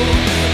know